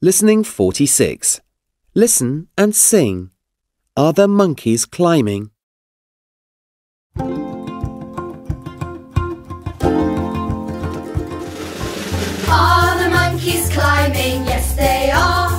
Listening 46. Listen and sing. Are the monkeys climbing? Are the monkeys climbing? Yes, they are.